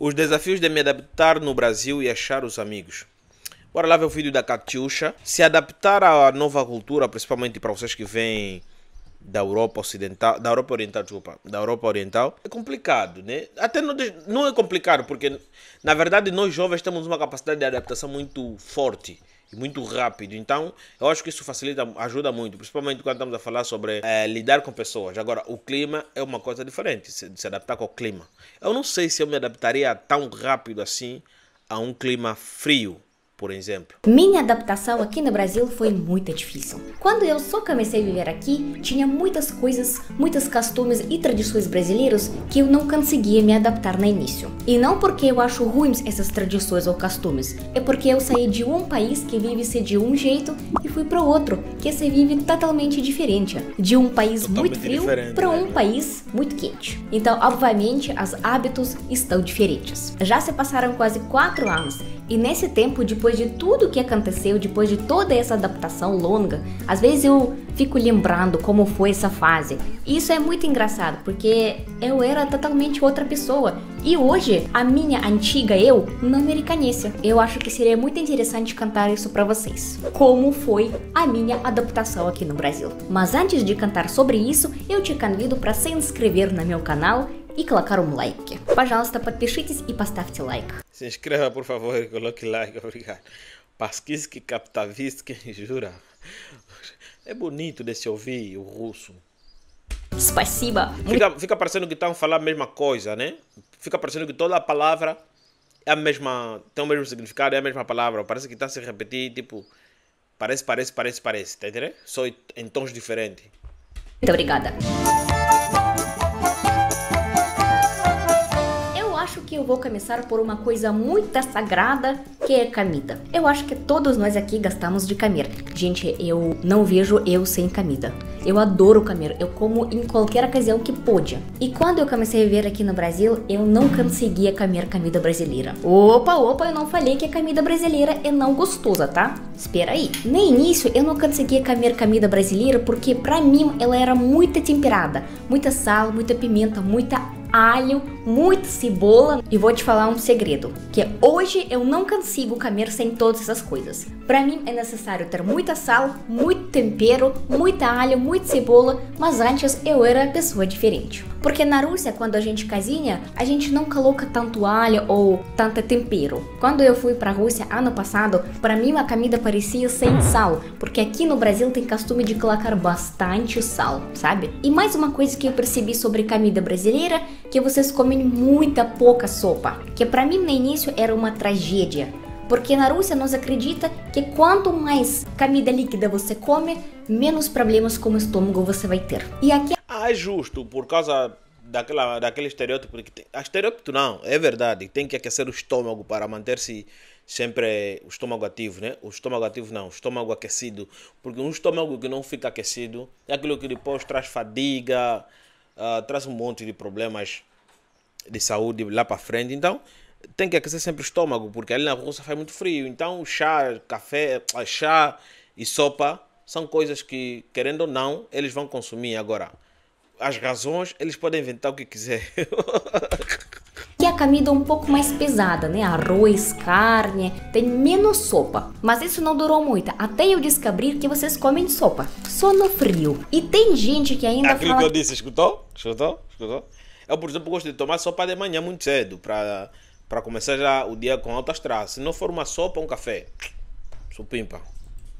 Os desafios de me adaptar no Brasil e achar os amigos. Bora lá ver o vídeo da Catiuxa. Se adaptar à nova cultura, principalmente para vocês que vêm da Europa Ocidental, da Europa Oriental, desculpa, da Europa Oriental, é complicado, né? Até não, não é complicado, porque na verdade nós jovens temos uma capacidade de adaptação muito forte e muito rápido. Então, eu acho que isso facilita, ajuda muito, principalmente quando estamos a falar sobre é, lidar com pessoas. Agora, o clima é uma coisa diferente, se, se adaptar com o clima. Eu não sei se eu me adaptaria tão rápido assim a um clima frio por exemplo. Minha adaptação aqui no Brasil foi muito difícil. Quando eu só comecei a viver aqui, tinha muitas coisas, muitos costumes e tradições brasileiros que eu não conseguia me adaptar no início. E não porque eu acho ruins essas tradições ou costumes, é porque eu saí de um país que vive-se de um jeito e fui para outro que se vive totalmente diferente. De um país totalmente muito frio para né? um país muito quente. Então, obviamente, os hábitos estão diferentes. Já se passaram quase quatro anos e nesse tempo, depois de tudo que aconteceu, depois de toda essa adaptação longa, às vezes eu fico lembrando como foi essa fase. E isso é muito engraçado, porque eu era totalmente outra pessoa. E hoje, a minha antiga eu não me reconhece. Eu acho que seria muito interessante cantar isso para vocês. Como foi a minha adaptação aqui no Brasil. Mas antes de cantar sobre isso, eu te convido para se inscrever no meu canal и colocar um like. Пожалуйста, подпишитесь и поставьте лайк. Se inscreva, por favor, e coloque like, obrigado. Paskiski Kaptaviski, jura. É bonito de se ouvir o russo. Спасибо. Fica, fica parecendo que estão falando a mesma coisa, né? Fica parecendo que toda a palavra é a mesma, tem o mesmo significado, é a mesma palavra. Parece que está a se repetir, tipo, parece, parece, parece, parece, tá entendendo? Só em tons diferentes. Muito obrigada. Que eu vou começar por uma coisa muito sagrada, que é comida. Eu acho que todos nós aqui gostamos de comer. Gente, eu não vejo eu sem comida. Eu adoro comer, eu como em qualquer ocasião que pode. E quando eu comecei a viver aqui no Brasil, eu não conseguia comer comida brasileira. Opa, opa, eu não falei que a comida brasileira é não gostosa, tá? Espera aí. No início, eu não conseguia comer comida brasileira porque para mim ela era muito temperada. Muita sal, muita pimenta, muita alho, muita cebola e vou te falar um segredo, que hoje eu não consigo comer sem todas essas coisas. Para mim é necessário ter muita sal, muito tempero, muita alho, muita cebola, mas antes eu era pessoa diferente. Porque na Rússia, quando a gente cozinha, a gente não coloca tanto alho ou tanto tempero. Quando eu fui para a Rússia ano passado, para mim a comida parecia sem sal, porque aqui no Brasil tem costume de colocar bastante sal, sabe? E mais uma coisa que eu percebi sobre comida brasileira, que vocês comem muita pouca sopa, que para mim no início era uma tragédia. Porque na Rússia nós acredita que quanto mais comida líquida você come, menos problemas com o estômago você vai ter. E aqui ah, é justo, por causa daquela, daquele estereótipo que tem. Ah, estereótipo não, é verdade. Tem que aquecer o estômago para manter-se sempre o estômago ativo, né? O estômago ativo não, o estômago aquecido. Porque um estômago que não fica aquecido é aquilo que depois traz fadiga, uh, traz um monte de problemas de saúde lá para frente. Então, tem que aquecer sempre o estômago, porque ali na Rússia faz muito frio. Então, chá, café, chá e sopa são coisas que, querendo ou não, eles vão consumir agora. As razões, eles podem inventar o que quiser. e a comida um pouco mais pesada, né? Arroz, carne, tem menos sopa. Mas isso não durou muito, até eu descobrir que vocês comem sopa, só no frio. E tem gente que ainda Aquilo fala... que eu disse, escutou? Escutou? Escutou? Eu, por exemplo, gosto de tomar sopa de manhã muito cedo, para para começar já o dia com alta astral. Se não for uma sopa, um café. Supimpa.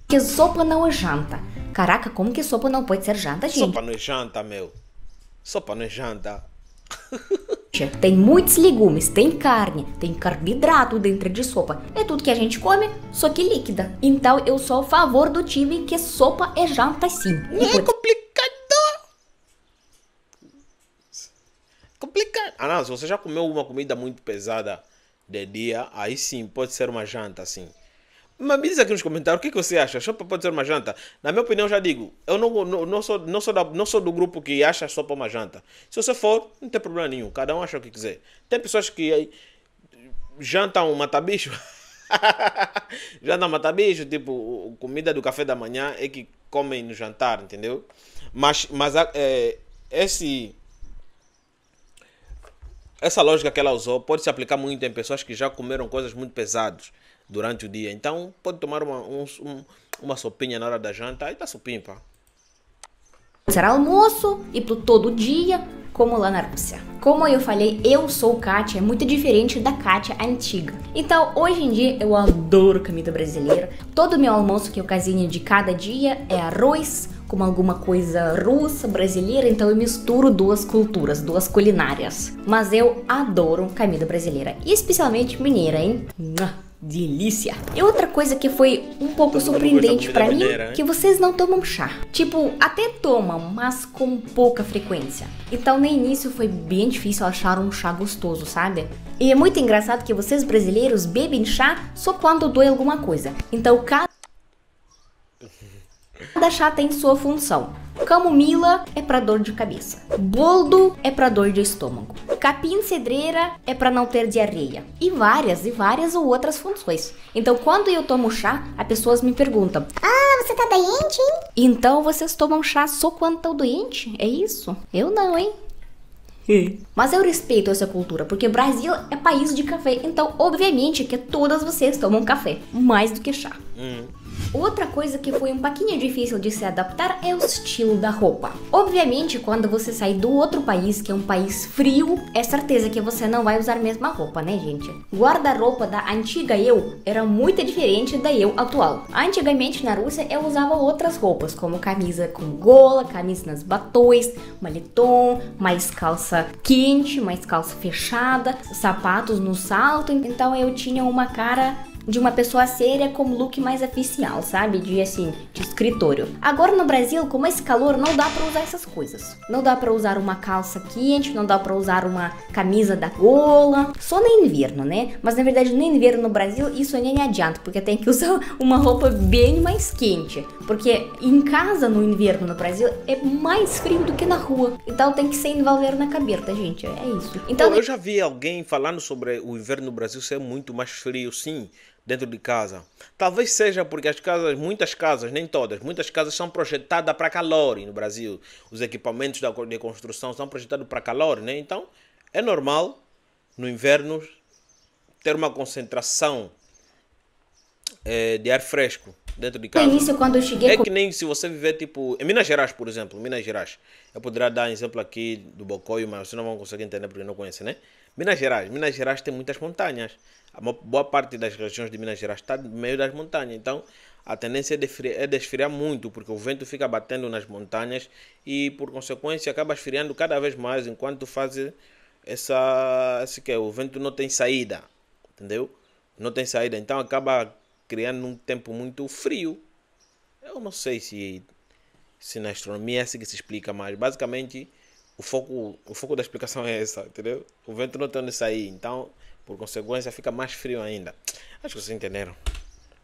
Que sopa não é janta. Caraca, como que sopa não pode ser janta, gente? Sopa não é janta, meu. Sopa não é janta. Tem muitos legumes, tem carne, tem carboidrato dentro de sopa. É tudo que a gente come, só que líquida. Então eu sou a favor do time que sopa é janta sim. É complicado. Complicado. Ah, não, se você já comeu uma comida muito pesada de dia, aí sim, pode ser uma janta, assim. Mas me diz aqui nos comentários o que, que você acha. Sopa pode ser uma janta? Na minha opinião, já digo, eu não, não, não, sou, não, sou da, não sou do grupo que acha sopa uma janta. Se você for, não tem problema nenhum. Cada um acha o que quiser. Tem pessoas que jantam mata-bicho. jantam mata-bicho, tipo, comida do café da manhã é que comem no jantar, entendeu? Mas, mas é, esse essa lógica que ela usou pode se aplicar muito em pessoas que já comeram coisas muito pesadas durante o dia. Então, pode tomar uma, um, um, uma sopinha na hora da janta e tá sopinha, pá. Será almoço e pro todo dia, como lá na Rússia. Como eu falei, eu sou Kátia, é muito diferente da Kátia antiga. Então, hoje em dia, eu adoro comida brasileira. Todo meu almoço que eu casinho de cada dia é arroz, com alguma coisa russa, brasileira, então eu misturo duas culturas, duas culinárias. Mas eu adoro comida brasileira, especialmente mineira, hein? Delícia! E outra coisa que foi um pouco surpreendente para mim, mineira, que vocês não tomam chá. Tipo, até tomam, mas com pouca frequência. Então no início foi bem difícil achar um chá gostoso, sabe? E é muito engraçado que vocês brasileiros bebem chá só quando dói alguma coisa. Então cada Cada chá tem sua função. Camomila é para dor de cabeça. Boldo é para dor de estômago. Capim cedreira é para não ter diarreia. E várias e várias outras funções. Então, quando eu tomo chá, as pessoas me perguntam: Ah, você tá doente? Hein? Então vocês tomam chá só quando estão doente? É isso? Eu não, hein? Mas eu respeito essa cultura, porque Brasil é país de café, então obviamente que todas vocês tomam café, mais do que chá. Hum. Outra coisa que foi um pouquinho difícil de se adaptar é o estilo da roupa. Obviamente, quando você sai do outro país, que é um país frio, é certeza que você não vai usar a mesma roupa, né, gente? Guarda-roupa da antiga eu era muito diferente da eu atual. Antigamente na Rússia eu usava outras roupas, como camisa com gola, camisa nas batões, maletom, mais calça quente, mais calça fechada, sapatos no salto. Então eu tinha uma cara de uma pessoa séria com look mais oficial, sabe? De assim, de escritório. Agora no Brasil, com esse calor, não dá para usar essas coisas. Não dá para usar uma calça quente, não dá para usar uma camisa da gola, só no inverno, né? Mas na verdade no inverno no Brasil isso nem adianta, porque tem que usar uma roupa bem mais quente, porque em casa no inverno no Brasil é mais frio do que na rua. Então tem que ser envolver na cabeça, gente. É isso. Então eu já vi alguém falando sobre o inverno no Brasil ser muito mais frio, sim dentro de casa. Talvez seja porque as casas, muitas casas, nem todas, muitas casas são projetadas para calor no Brasil. Os equipamentos de construção são projetados para calor, né? Então é normal no inverno ter uma concentração é, de ar fresco dentro de casa. No início, quando eu cheguei. É que nem se você viver, tipo, em Minas Gerais, por exemplo. Minas Gerais. Eu poderia dar exemplo aqui do Bocoio, mas vocês não vão conseguir entender porque não conhecem, né? Minas Gerais. Minas Gerais tem muitas montanhas. A boa parte das regiões de Minas Gerais está no meio das montanhas. Então, a tendência é, desfriar, é desfriar muito, porque o vento fica batendo nas montanhas e, por consequência, acaba esfriando cada vez mais enquanto faz essa. Esse que é, o vento não tem saída. Entendeu? Não tem saída. Então, acaba criando um tempo muito frio. Eu não sei se, se na astronomia é assim que se explica, mas basicamente o foco, o foco da explicação é essa, entendeu? O vento não tem onde sair, então, por consequência, fica mais frio ainda. Acho que vocês entenderam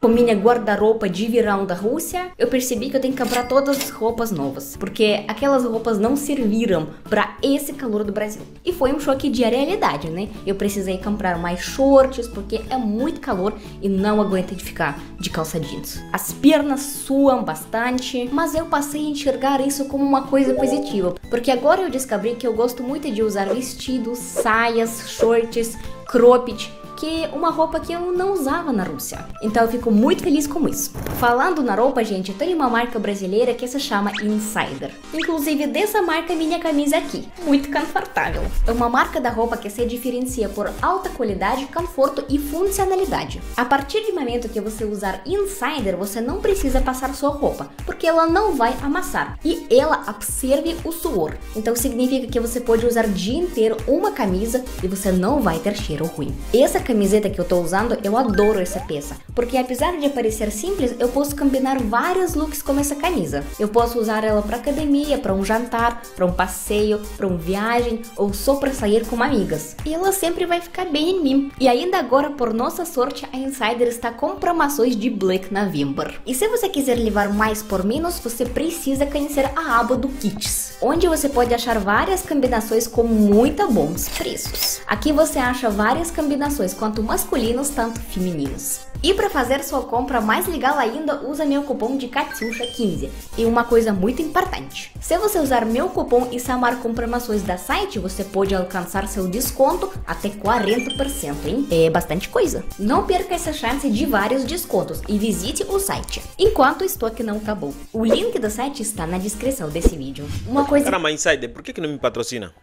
com minha guarda-roupa de verão da Rússia, eu percebi que eu tenho que comprar todas as roupas novas, porque aquelas roupas não serviram para esse calor do Brasil. E foi um choque de realidade, né? Eu precisei comprar mais shorts porque é muito calor e não aguento de ficar de calça jeans. As pernas suam bastante, mas eu passei a enxergar isso como uma coisa positiva, porque agora eu descobri que eu gosto muito de usar vestidos, saias, shorts, cropped que uma roupa que eu não usava na Rússia. Então eu fico muito feliz com isso. Falando na roupa, gente, tem uma marca brasileira que se chama Insider. Inclusive dessa marca minha camisa aqui, muito confortável. É uma marca da roupa que se diferencia por alta qualidade, conforto e funcionalidade. A partir do momento que você usar Insider, você não precisa passar sua roupa, porque ela não vai amassar e ela absorve o suor. Então significa que você pode usar o dia inteiro uma camisa e você não vai ter cheiro ruim. Essa camiseta que eu tô usando, eu adoro essa peça, porque apesar de parecer simples, eu posso combinar vários looks com essa camisa. Eu posso usar ela para academia, para um jantar, para um passeio, para uma viagem ou só para sair com amigas. E ela sempre vai ficar bem em mim. E ainda agora, por nossa sorte, a Insider está com promoções de Black November. E se você quiser levar mais por menos, você precisa conhecer a aba do Kits, onde você pode achar várias combinações com muito bons preços. Aqui você acha várias combinações quanto masculinos, tanto femininos. E para fazer sua compra mais legal ainda, usa meu cupom de Katyusha15. E uma coisa muito importante: se você usar meu cupom e somar com promoções da site, você pode alcançar seu desconto até 40%, hein? É bastante coisa. Não perca essa chance de vários descontos e visite o site. Enquanto o estoque não acabou. O link do site está na descrição desse vídeo. Uma coisa. Caramba, Insider, por que, que não me patrocina?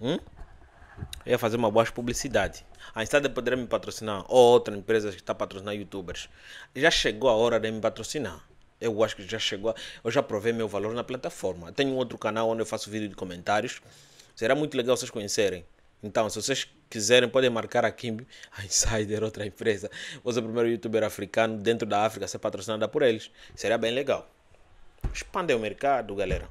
Hum? Eu ia fazer uma boa publicidade. A Insider poderia me patrocinar, ou outra empresa que está patrocinando youtubers. Já chegou a hora de me patrocinar. Eu acho que já chegou. Eu já provei meu valor na plataforma. Tenho um outro canal onde eu faço vídeo de comentários. Será muito legal vocês conhecerem. Então, se vocês quiserem, podem marcar aqui a Insider, outra empresa. Você é o primeiro youtuber africano dentro da África a ser patrocinada por eles. Seria bem legal. Expandem o mercado, galera.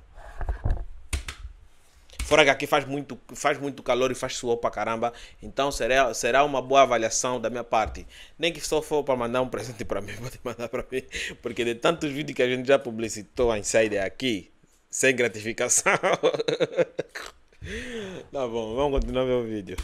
Fora que aqui faz muito, faz muito calor e faz suor pra caramba. Então será, será uma boa avaliação da minha parte. Nem que só for para mandar um presente para mim, pode mandar para mim. Porque de tantos vídeos que a gente já publicitou a Insider aqui, sem gratificação. tá bom, vamos continuar meu vídeo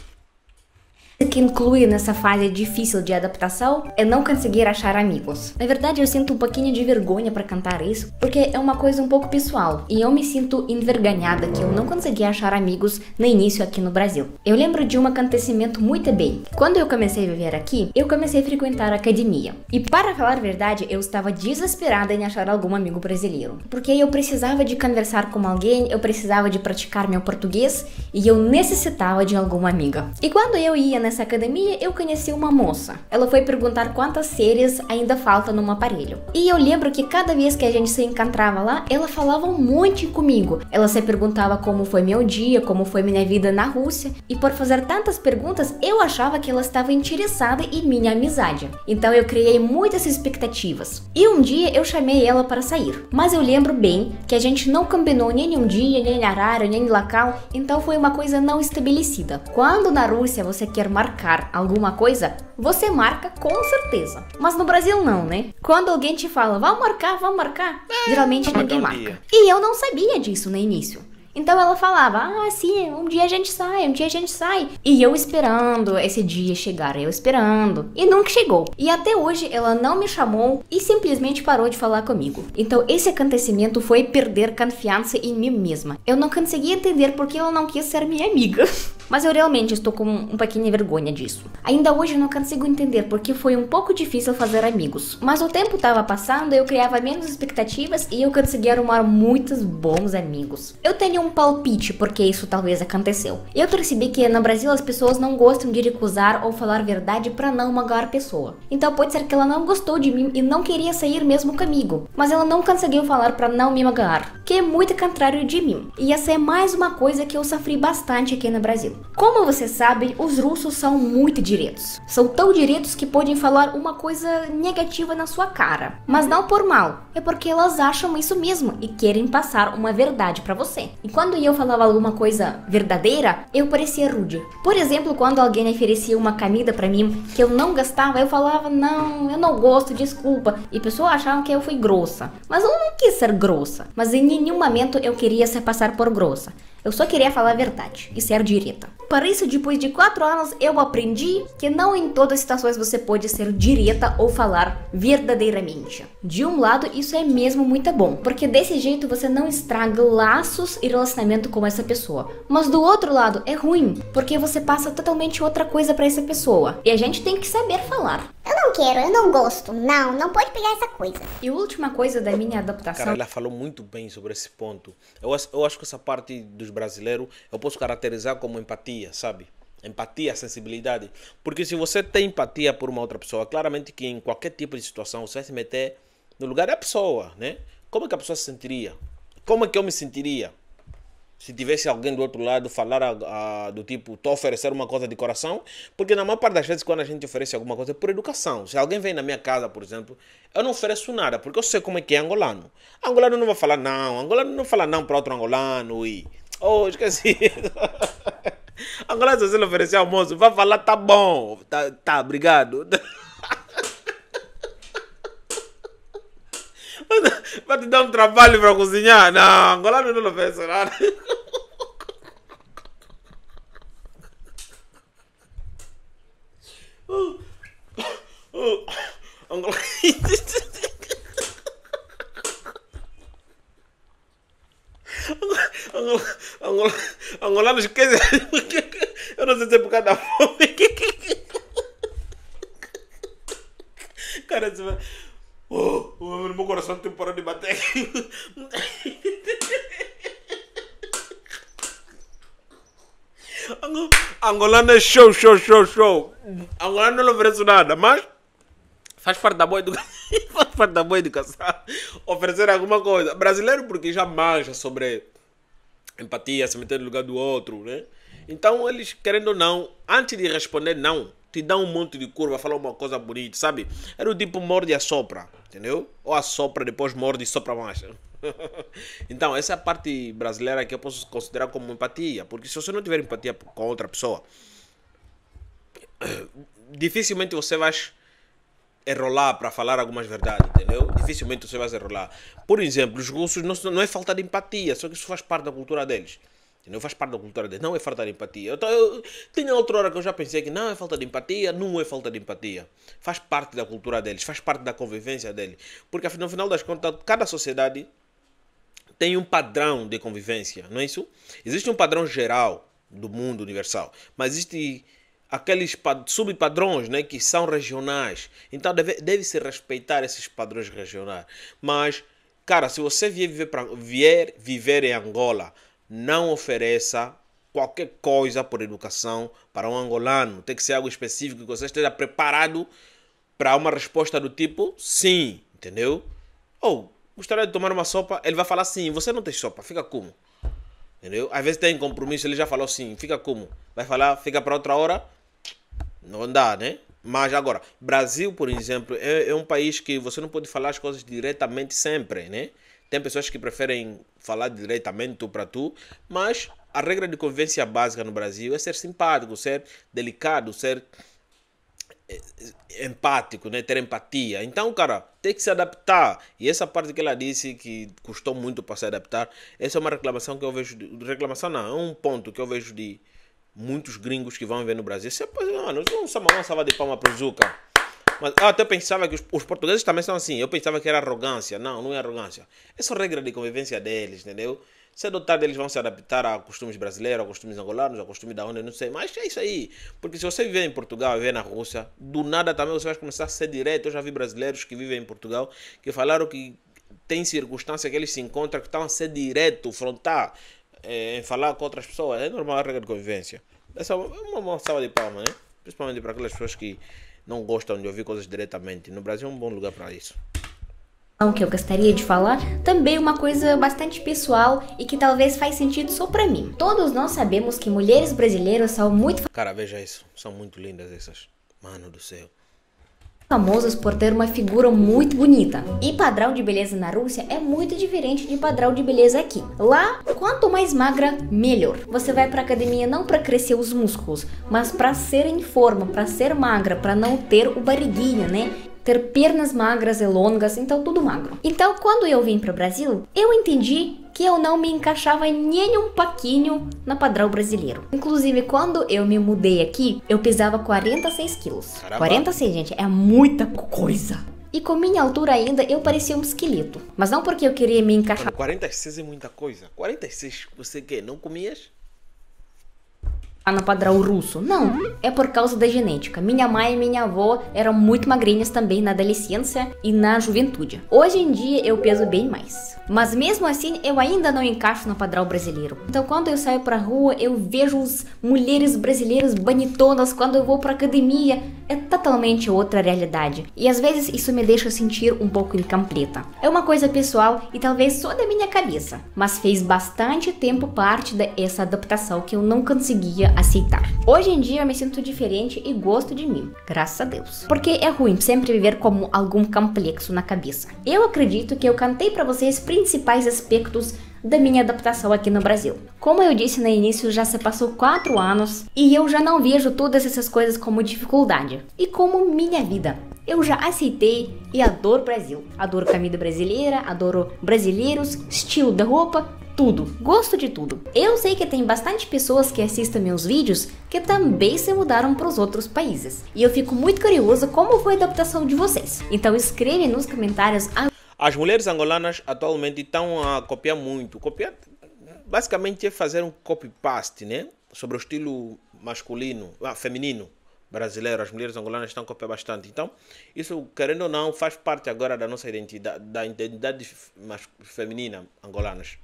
que inclui nessa fase difícil de adaptação é não conseguir achar amigos. Na verdade, eu sinto um pouquinho de vergonha para cantar isso, porque é uma coisa um pouco pessoal e eu me sinto envergonhada que eu não consegui achar amigos no início aqui no Brasil. Eu lembro de um acontecimento muito bem. Quando eu comecei a viver aqui, eu comecei a frequentar a academia. E para falar a verdade, eu estava desesperada em achar algum amigo brasileiro, porque eu precisava de conversar com alguém, eu precisava de praticar meu português e eu necessitava de alguma amiga. E quando eu ia nessa academia, eu conheci uma moça. Ela foi perguntar quantas séries ainda falta no aparelho. E eu lembro que cada vez que a gente se encontrava lá, ela falava um monte comigo. Ela se perguntava como foi meu dia, como foi minha vida na Rússia. E por fazer tantas perguntas, eu achava que ela estava interessada em minha amizade. Então eu criei muitas expectativas. E um dia eu chamei ela para sair. Mas eu lembro bem que a gente não combinou nem um dia, nem horário, nem local. Então foi uma coisa não estabelecida. Quando na Rússia você quer marcar alguma coisa, você marca com certeza. Mas no Brasil não, né? Quando alguém te fala, vamos marcar, vamos marcar, é, geralmente ninguém marca. E eu não sabia disso no início. Então ela falava: Ah, sim, um dia a gente sai, um dia a gente sai. E eu esperando esse dia chegar, eu esperando. E nunca chegou. E até hoje ela não me chamou e simplesmente parou de falar comigo. Então esse acontecimento foi perder confiança em mim mesma. Eu não conseguia entender porque ela não quis ser minha amiga. Mas eu realmente estou com um pouquinho vergonha disso. Ainda hoje não consigo entender porque foi um pouco difícil fazer amigos. Mas o tempo estava passando, eu criava menos expectativas e eu consegui arrumar muitos bons amigos. Eu tenho um palpite porque isso talvez aconteceu. Eu percebi que no Brasil as pessoas não gostam de recusar ou falar verdade para não magoar a pessoa. Então pode ser que ela não gostou de mim e não queria sair mesmo comigo, mas ela não conseguiu falar para não me magoar, que é muito contrário de mim. E essa é mais uma coisa que eu sofri bastante aqui no Brasil. Como você sabe, os russos são muito diretos. São tão diretos que podem falar uma coisa negativa na sua cara, mas não por mal, é porque elas acham isso mesmo e querem passar uma verdade para você. E quando eu falava alguma coisa verdadeira, eu parecia rude. Por exemplo, quando alguém oferecia uma comida para mim que eu não gostava, eu falava: "Não, eu não gosto, desculpa". E pessoas achavam que eu fui grossa. Mas eu não quis ser grossa, mas em nenhum momento eu queria se passar por grossa. Eu só queria falar a verdade e ser direta. Para isso, depois de quatro anos, eu aprendi que não em todas as situações você pode ser direta ou falar verdadeiramente. De um lado, isso é mesmo muito bom, porque desse jeito você não estraga laços e relacionamento com essa pessoa. Mas do outro lado, é ruim, porque você passa totalmente outra coisa para essa pessoa. E a gente tem que saber falar. Eu não quero, eu não gosto. Não, não pode pegar essa coisa. E última coisa da minha adaptação. Cara, ela falou muito bem sobre esse ponto. Eu, eu acho que essa parte dos brasileiros eu posso caracterizar como empatia, sabe? Empatia, sensibilidade. Porque se você tem empatia por uma outra pessoa, claramente que em qualquer tipo de situação você vai se meter no lugar da pessoa, né? Como é que a pessoa se sentiria? Como é que eu me sentiria? se tivesse alguém do outro lado falar a, a, do tipo, estou oferecer uma coisa de coração, porque na maior parte das vezes quando a gente oferece alguma coisa é por educação. Se alguém vem na minha casa, por exemplo, eu não ofereço nada, porque eu sei como é que é angolano. Angolano não vai falar não, angolano não fala não para outro angolano e... Oh, esqueci. angolano se você oferecer almoço, vai falar tá bom, tá, tá obrigado. Vai te dar um trabalho para cozinhar? Não, angolano não oferece nada. Angola... Angola... Angola... Angolanos esquecem. Eu não sei se é por causa da fome. Cara, você vai. Oh, oh, meu coração tem parado de bater. Angolano é show, show, show, show. Angolano não oferece nada, mas faz parte da boa educação. faz parte da boa educação. Oferecer alguma coisa. Brasileiro porque já manja sobre empatia, se meter no lugar do outro, né? Então eles, querendo ou não, antes de responder não, te dão um monte de curva, falam uma coisa bonita, sabe? Era o tipo morde e assopra, entendeu? Ou assopra, depois morde e sopra mais. então, essa é a parte brasileira que eu posso considerar como empatia, porque se você não tiver empatia com outra pessoa, dificilmente você vai enrolar para falar algumas verdades, entendeu? Dificilmente você vai se enrolar. Por exemplo, os russos não, não é falta de empatia, só que isso faz parte da cultura deles. Entendeu? Faz parte da cultura deles. Não é falta de empatia. Eu, eu, tinha outra hora que eu já pensei que não é falta de empatia, não é falta de empatia. Faz parte da cultura deles, faz parte da convivência deles. Porque no final das contas, cada sociedade tem um padrão de convivência, não é isso? Existe um padrão geral do mundo universal, mas existe aqueles subpadrões né, que são regionais. Então deve, deve se respeitar esses padrões regionais. Mas, cara, se você vier viver, pra, vier viver em Angola, não ofereça qualquer coisa por educação para um angolano. Tem que ser algo específico que você esteja preparado para uma resposta do tipo sim, entendeu? Ou gostaria de tomar uma sopa, ele vai falar sim, você não tem sopa, fica como? Entendeu? Às vezes tem compromisso, ele já falou sim, fica como? Vai falar, fica para outra hora? Não dá, né? Mas agora, Brasil, por exemplo, é, é, um país que você não pode falar as coisas diretamente sempre, né? Tem pessoas que preferem falar diretamente tu para tu, mas a regra de convivência básica no Brasil é ser simpático, ser delicado, ser empático, né? ter empatia. Então, cara, tem que se adaptar. E essa parte que ela disse que custou muito para se adaptar, essa é uma reclamação que eu vejo. De, reclamação não, é um ponto que eu vejo de muitos gringos que vão ver no Brasil. Você, mano, só uma salva de palma para o Zuca. Mas eu até pensava que os, os, portugueses também são assim. Eu pensava que era arrogância. Não, não é arrogância. É só regra de convivência deles, entendeu? Cedo ou tarde eles vão se adaptar a costumes brasileiros, a costumes angolanos, a costumes da onde, não sei. Mas é isso aí. Porque se você viver em Portugal, viver na Rússia, do nada também você vai começar a ser direto. Eu já vi brasileiros que vivem em Portugal que falaram que tem circunstâncias que eles se encontram que estão a ser direto, frontal, em falar com outras pessoas. É normal a regra de convivência. É uma, uma salva de palmas, né? Principalmente para aquelas pessoas que não gostam de ouvir coisas diretamente. No Brasil é um bom lugar para isso que eu gostaria de falar, também uma coisa bastante pessoal e que talvez faz sentido só para mim. Todos nós sabemos que mulheres brasileiras são muito Cara, veja isso, são muito lindas essas. Mano do céu. Famosas por ter uma figura muito bonita. E padrão de beleza na Rússia é muito diferente de padrão de beleza aqui. Lá, quanto mais magra, melhor. Você vai para academia não para crescer os músculos, mas para ser em forma, para ser magra, para não ter o barriguinho, né? ter pernas magras e longas, então tudo magro. Então, quando eu vim para o Brasil, eu entendi que eu não me encaixava nem um pouquinho na padrão brasileiro. Inclusive, quando eu me mudei aqui, eu pesava 46 quilos. Caramba. 46, gente, é muita coisa. E com minha altura ainda, eu parecia um esqueleto. Mas não porque eu queria me encaixar. Mano, 46 é muita coisa. 46, você quê? Não comias? No padrão russo. Não, é por causa da genética. Minha mãe e minha avó eram muito magrinhas também na adolescência e na juventude. Hoje em dia eu peso bem mais. Mas mesmo assim eu ainda não encaixo no padrão brasileiro. Então quando eu saio pra rua eu vejo as mulheres brasileiras bonitonas. Quando eu vou pra academia é totalmente outra realidade. E às vezes isso me deixa sentir um pouco incompleta. É uma coisa pessoal e talvez só da minha cabeça. Mas fez bastante tempo parte dessa adaptação que eu não conseguia aceitar. Hoje em dia eu me sinto diferente e gosto de mim, graças a Deus. Porque é ruim sempre viver como algum complexo na cabeça. Eu acredito que eu cantei para vocês principais aspectos da minha adaptação aqui no Brasil. Como eu disse no início, já se passou 4 anos e eu já não vejo todas essas coisas como dificuldade e como minha vida. Eu já aceitei e adoro Brasil. Adoro comida brasileira, adoro brasileiros, estilo da roupa tudo, gosto de tudo. Eu sei que tem bastante pessoas que assistem meus vídeos que também se mudaram para os outros países. E eu fico muito curioso como foi a adaptação de vocês. Então escreve nos comentários as mulheres angolanas atualmente estão a copiar muito. Copiar basicamente é fazer um copy-paste, né? Sobre o estilo masculino, ah, feminino brasileiro. As mulheres angolanas estão a copiar bastante. Então, isso, querendo ou não, faz parte agora da nossa identidade, da identidade feminina angolanas.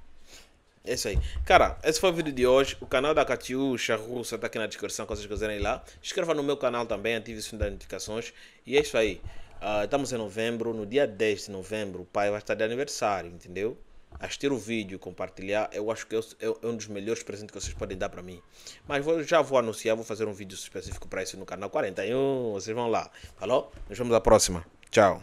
É isso aí. Cara, esse foi o vídeo de hoje. O canal da Catiuxa Russa está aqui na descrição, se vocês quiserem ir lá. Inscreva no meu canal também, ative o sininho das notificações. E é isso aí. Uh, estamos em novembro, no dia 10 de novembro, o pai vai estar de aniversário, entendeu? Assistir o vídeo, compartilhar, eu acho que é, um dos melhores presentes que vocês podem dar para mim. Mas vou, já vou anunciar, vou fazer um vídeo específico para isso no canal 41, vocês vão lá. Falou? Nos vemos na próxima. Tchau.